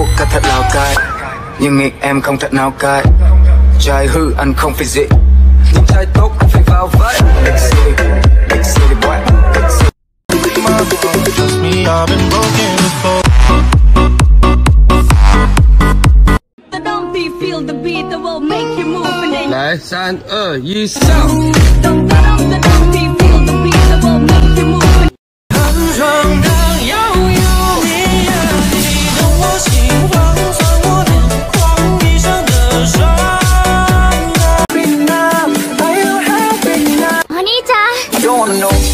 thuốc cắt thật lào cai Nhưng nghịch em không thật nào cai Trai hư anh không phải dị Nhưng trai tốt anh phải vào vậy Big city, big city boy Big city My world, me, I've been broken before Beat will make you move and then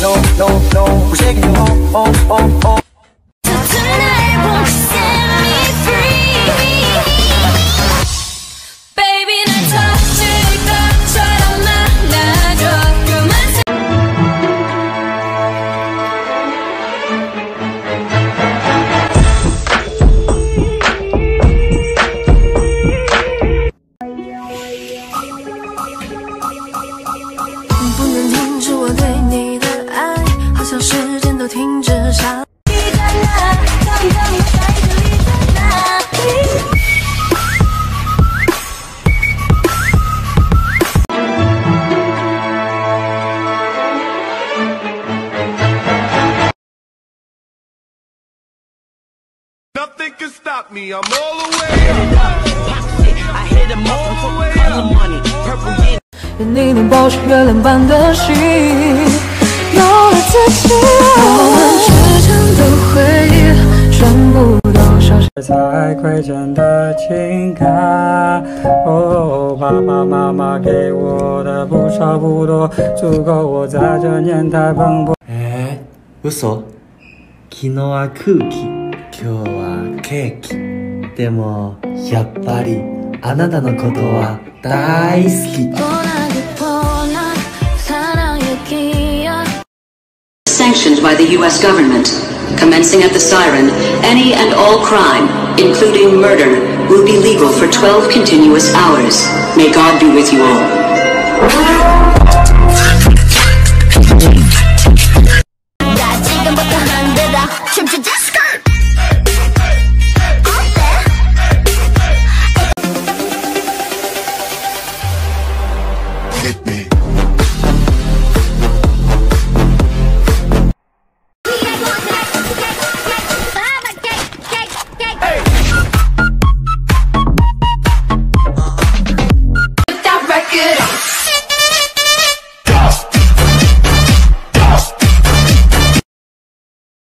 no, no, no We're taking you home, home, home, home So tonight won't you set me free Baby 날 터질 것처럼 만나줘 그만 像时间都停止下。Nothing can 里愿你保持月亮般的心。有了自己，我们之间的回忆，全部都消失。才亏欠的情感，哦，爸爸妈妈给我的不少不多，足够我在这年代奔波。えー、嘘昨日は空気今日はケーキでもやっぱりあなたのことは大好き sanctioned by the U.S. government. Commencing at the siren, any and all crime, including murder, will be legal for 12 continuous hours. May God be with you all. hit me.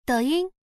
抖音